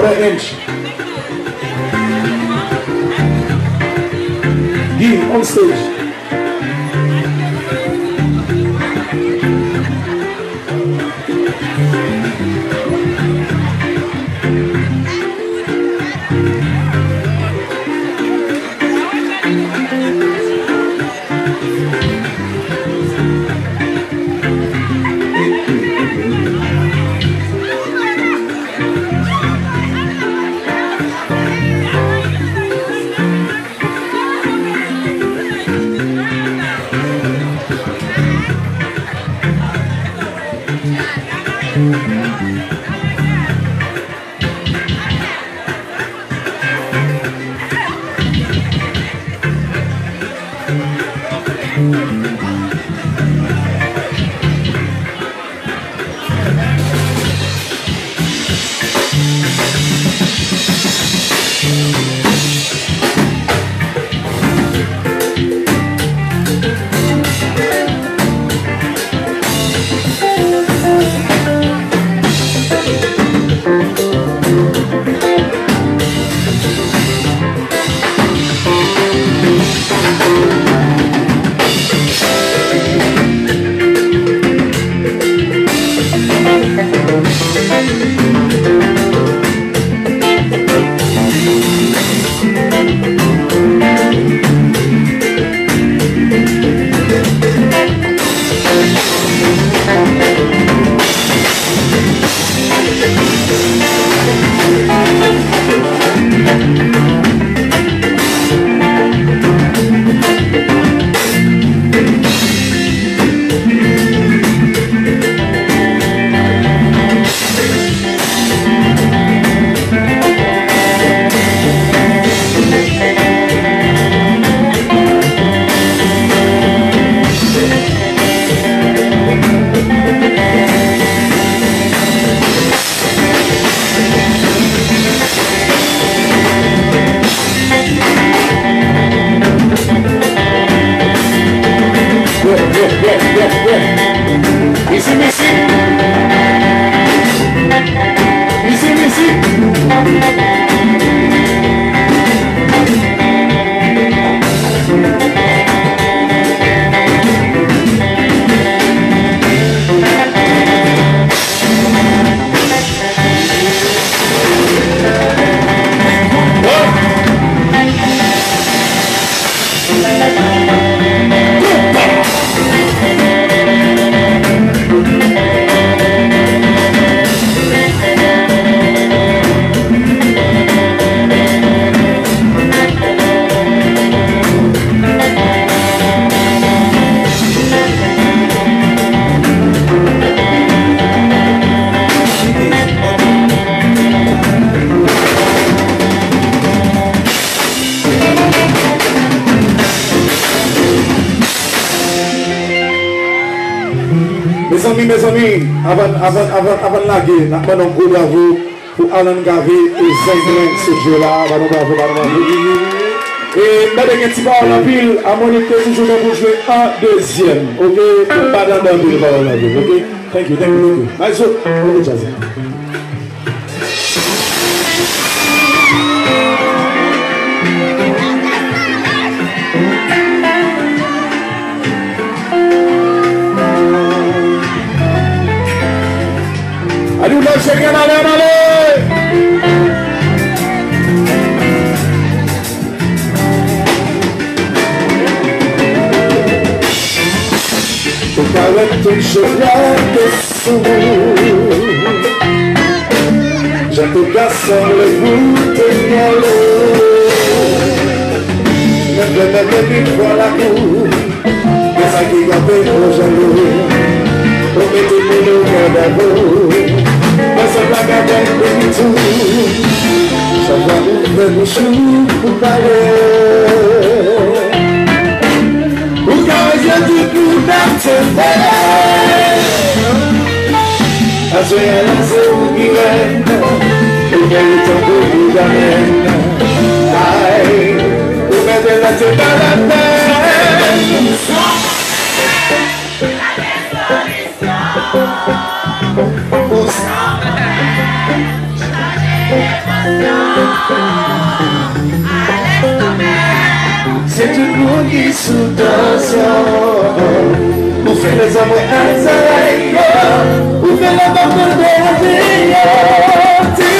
What an on stage. Na mwen an grod avou pou Alan Gavi E zèzèlèk se djè la Mwen an grod avou E mwen an gen ti pa an an vil A monik te soujou mwen pou jwè an dèzièm Ok, mwen pa dan dan vil Ok, thank you, thank you, thank you Mwen an gen ti pa an an vil Pokałem się jak sól Że tu gasą leguty miały Będę będę bić Polaku Bez jakiego tego żalu Kobiety minął gadawu like I did with you too So let me finish you, buddy Who's always looking through back to that I we went Perché ti ho dovuto a me Dai, come te la sei C'est tout le monde qui soudance Pour faire les hommes et les oreilles Pour faire les hommes et les oreilles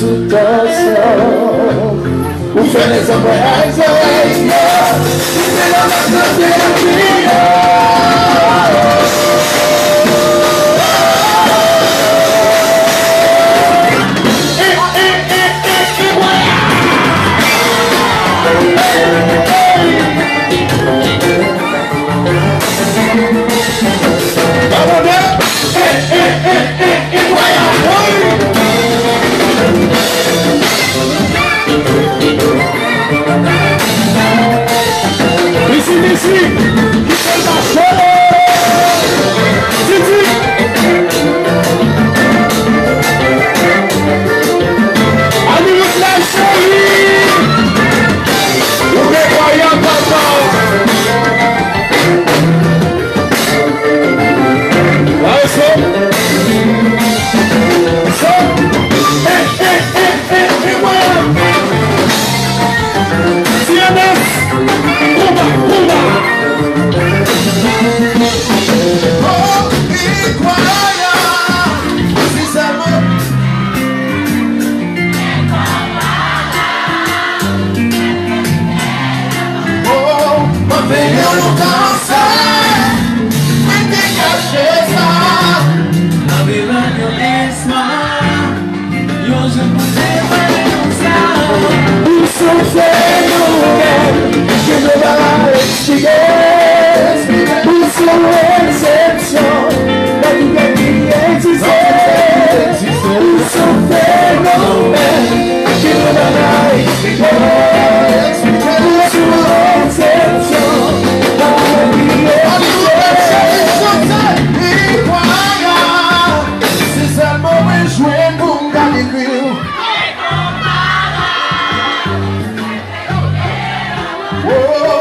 situação. O gonna resolver. Se melhor não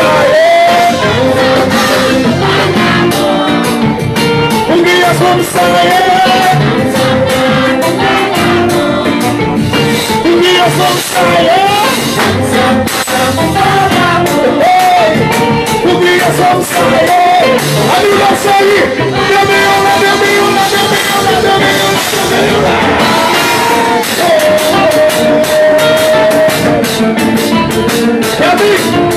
sou eu. Um guia como vamos sair. Um dia como sou eu. Um guia como sou eu. Amigo, saí. Meu meu lá, meu meu lá, meu meu lá, meu meu lá, meu meio, meu Hey!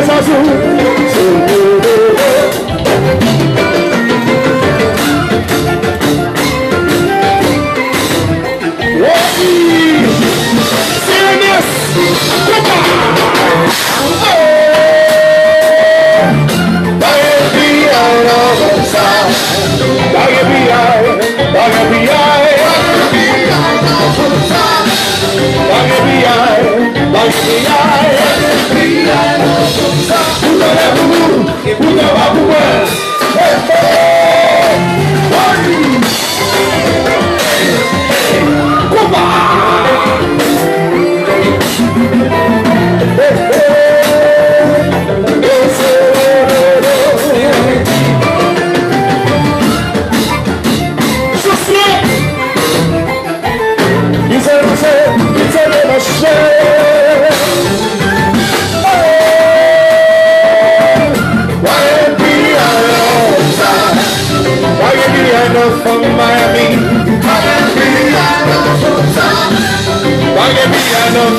mais azul.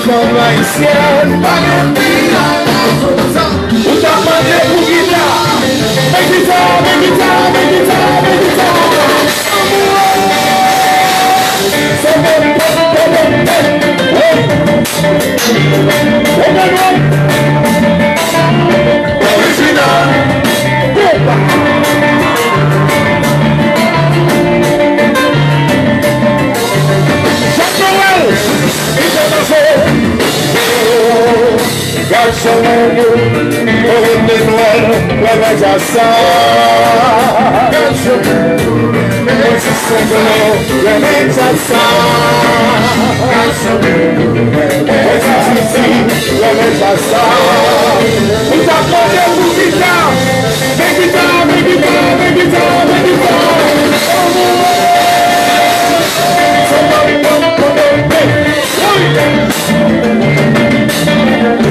sonra isyan Utanmadı bu gitar Be gitar, be gitar, be gitar, be gitar Sebep, sebep, sebep, sebep, sebep, sebep, sebep, sebep, sebep, sebep, sebep, sebep, sebep, já chamando, continuando a vejação. Já chamando, continuando a vejação. Já chamando, continuando a vejação. Os apoios do guitarra, vem guitarra, vem guitarra, vem guitarra, vem guitarra. Somebody, somebody,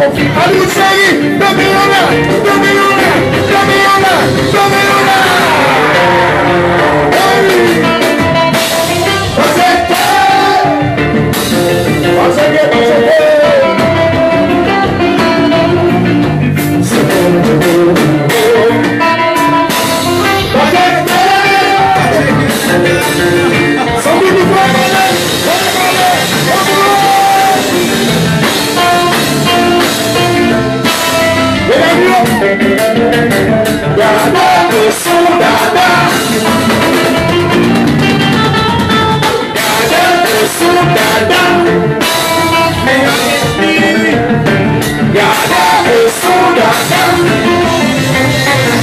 able to. I didn't say it. Don't on that. do on that. do on that. do on that. Hey.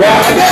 Yeah.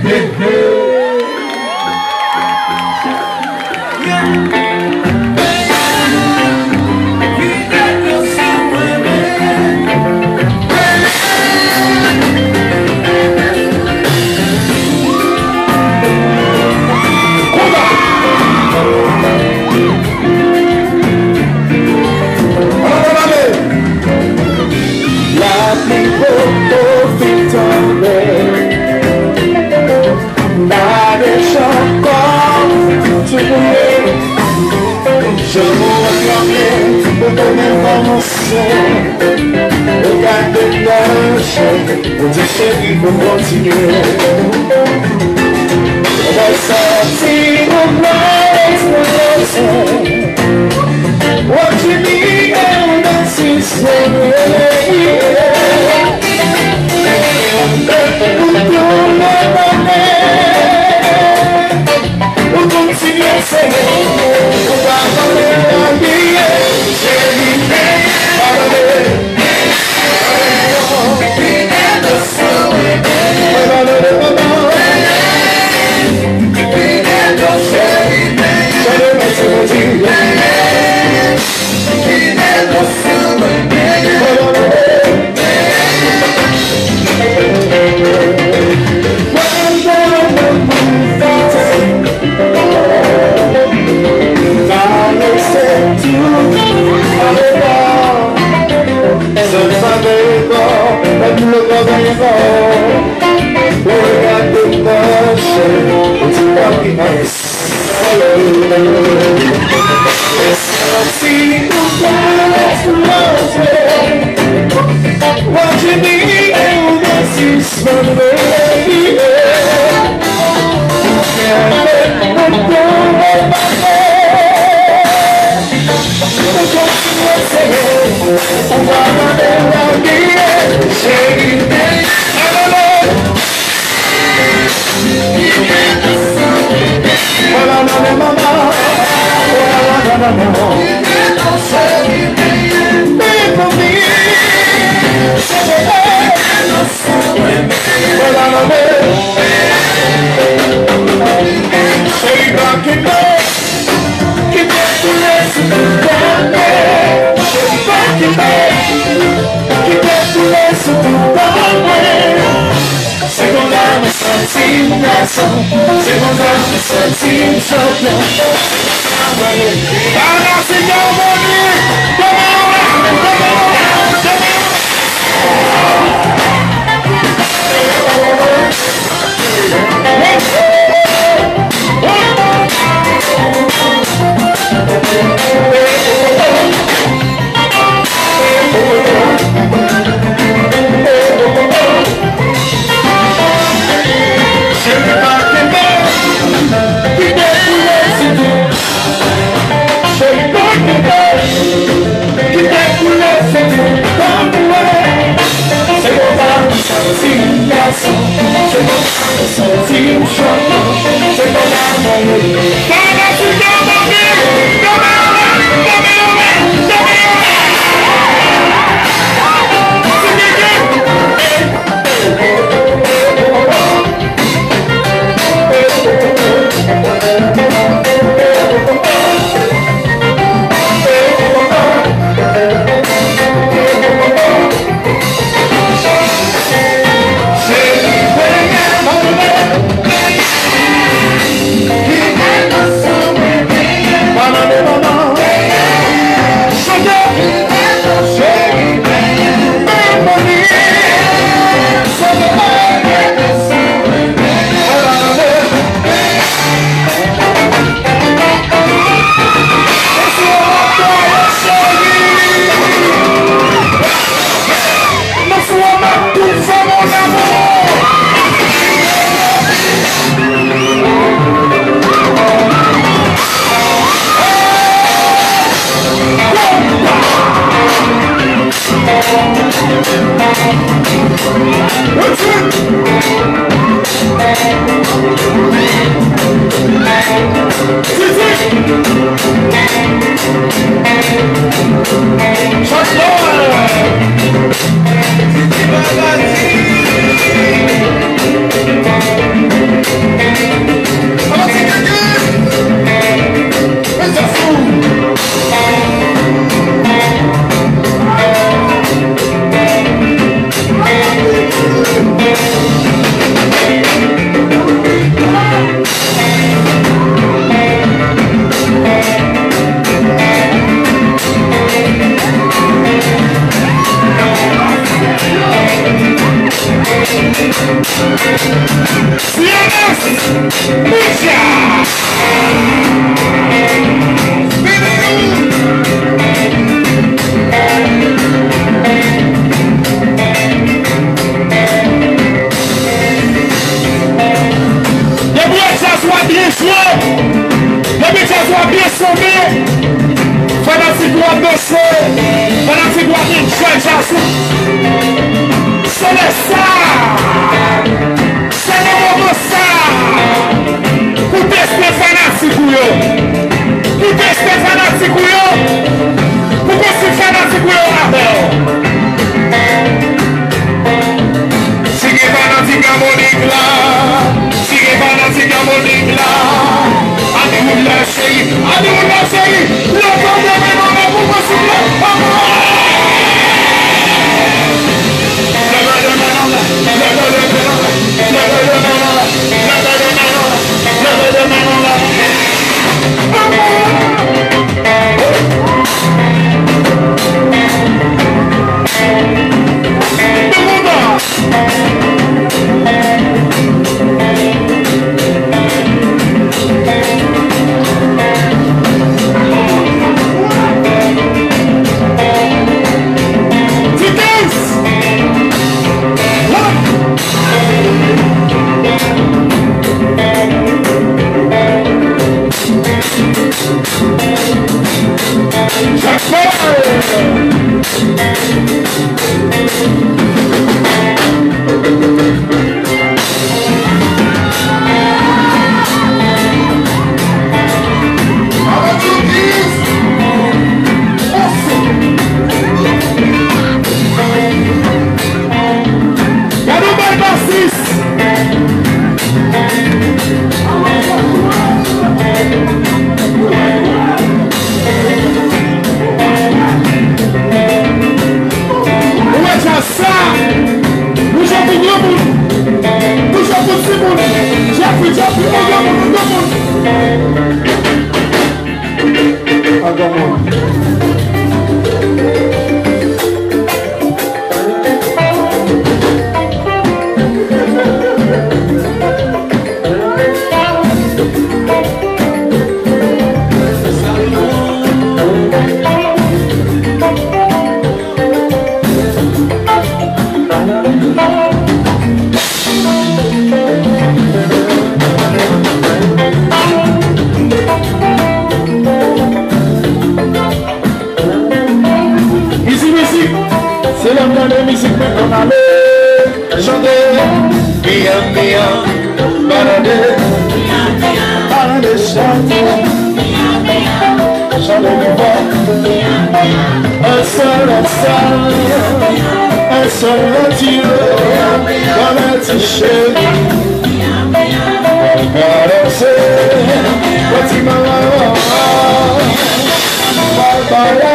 Hey, hey. você Eu quero lanche Onde eu cheguei com você Eu vou sozinho mais com você Hoje me eu não se sei O que eu não sei O que eu não sei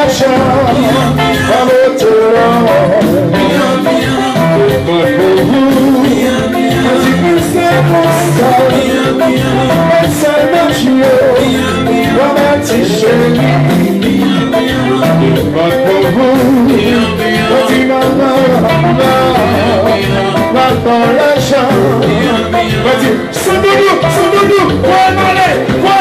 aṣọ ọmọ tó rọ ìpàdéyú àti gbèsè mọ́tò ẹsẹ̀ méjì o wọ́n bá ti ṣe ní ìpàdéyú àti gbàgbọ́ gbàgbọ́ rẹ̀ ṣan. Somebody, somebody, one minute, one.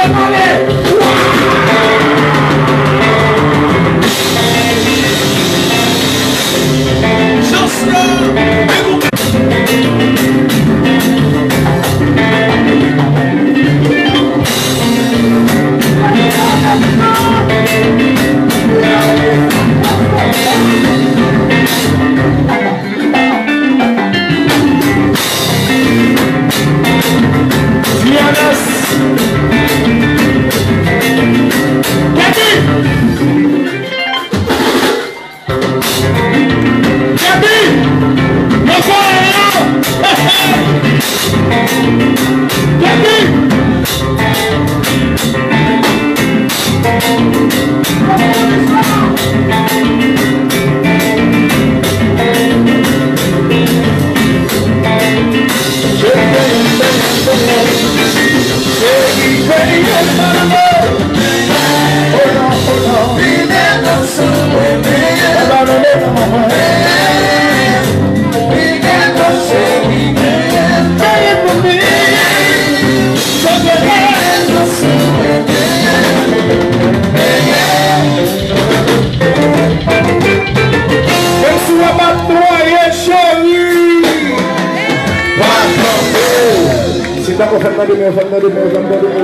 में somebody, somebody.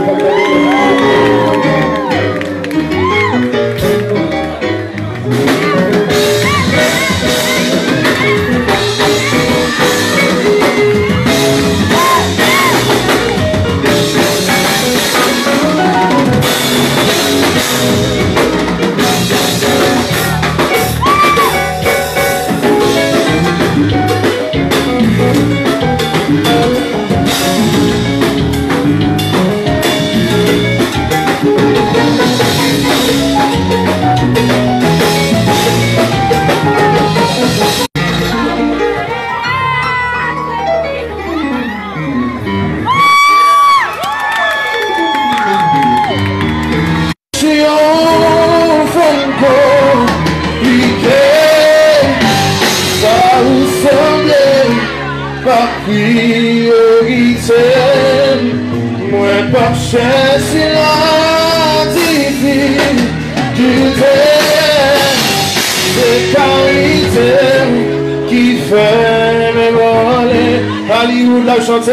vous la chanter.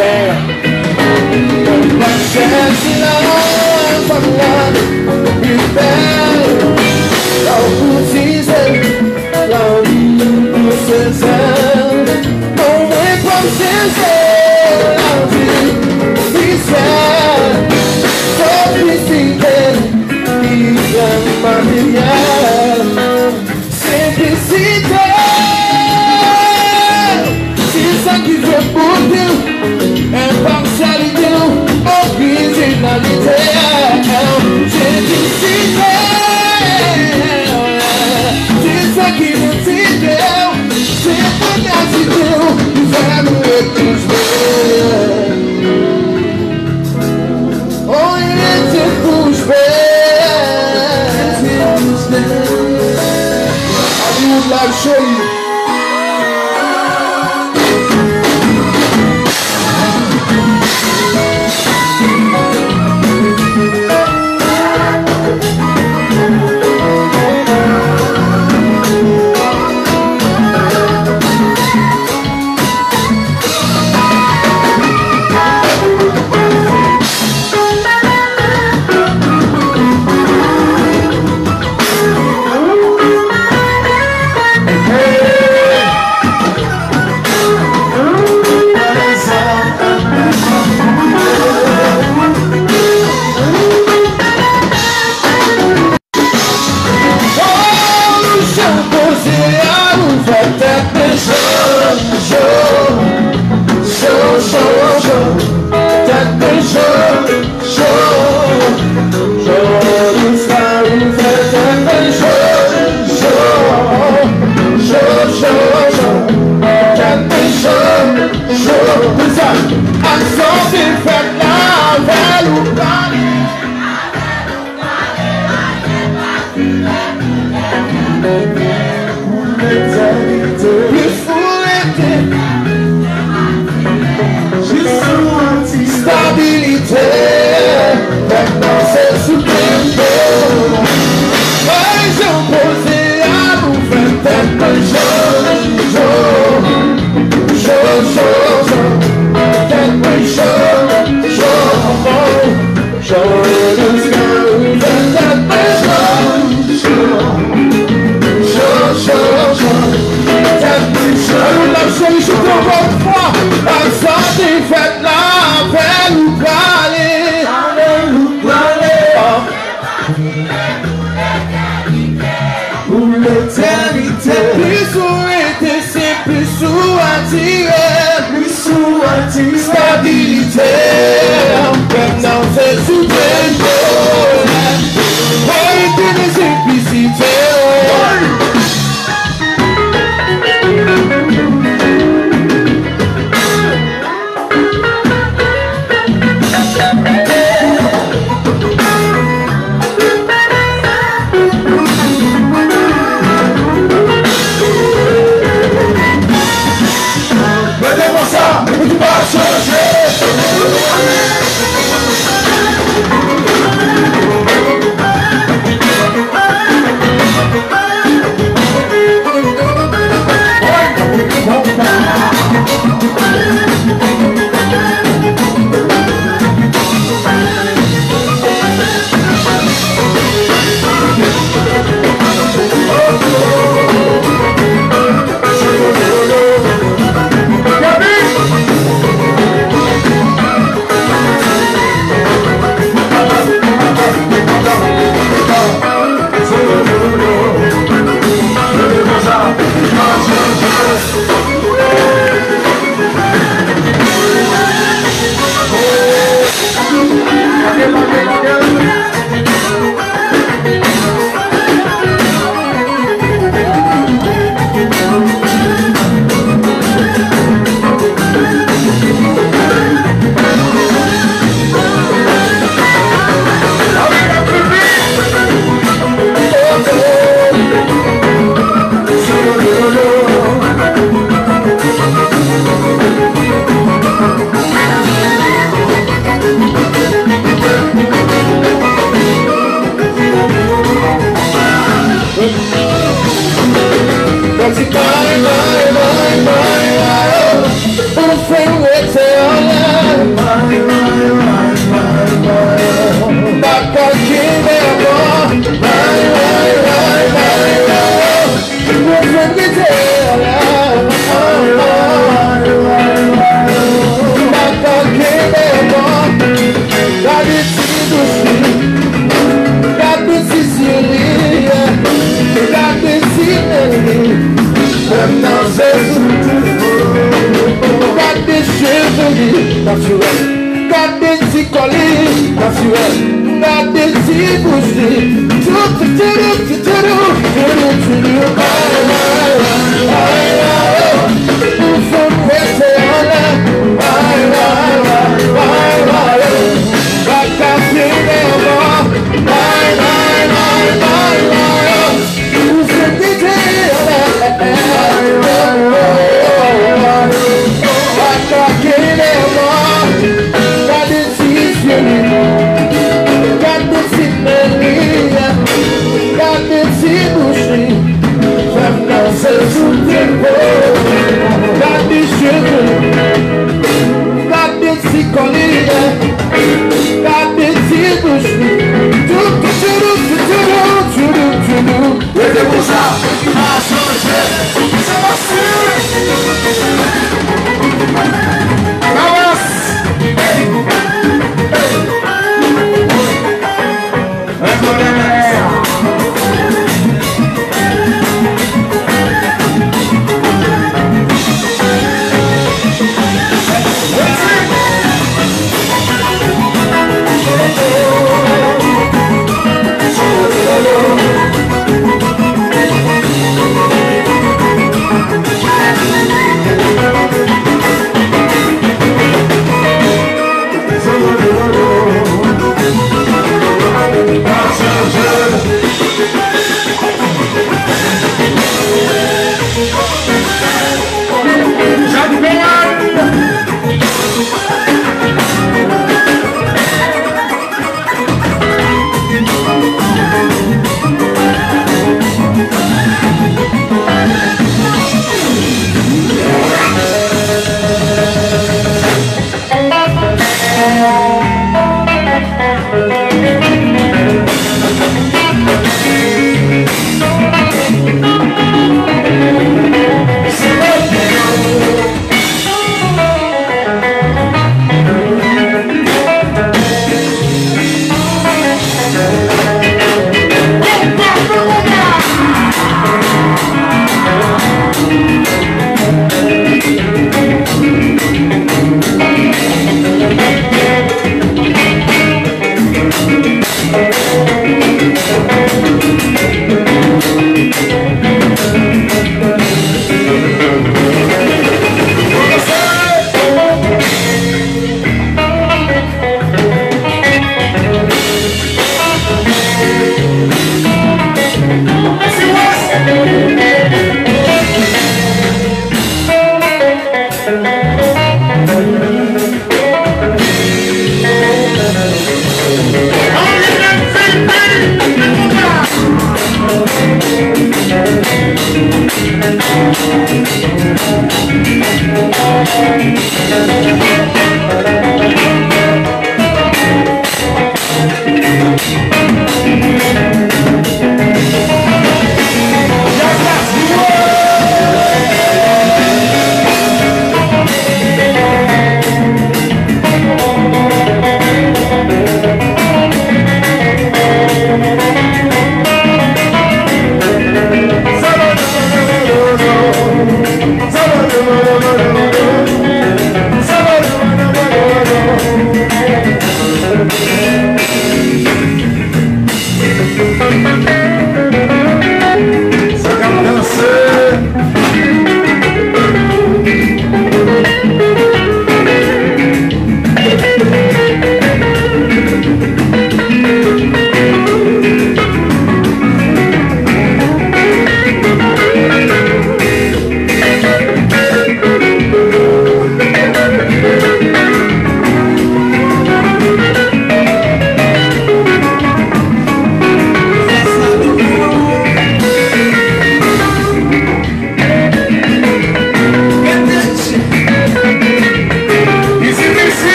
there. Reflections love.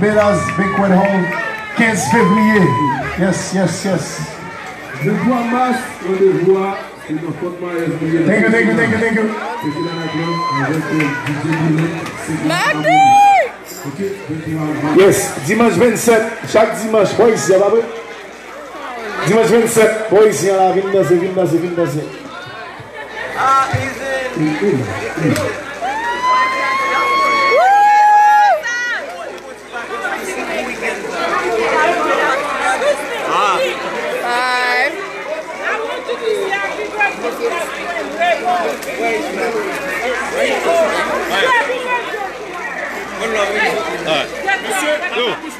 Belaz, Bekwen Hall, 15 Fevlye Yes, yes, yes Dekou an mas, an dekou an Se nou fote man, yes, yes Thank you, thank you, thank you Thank you Magni Yes, Dimash 27 Chak Dimash, woy si, yadabou Dimash 27, woy si Yadabou, woy si, woy si Ah, izin Izin All right. Cool.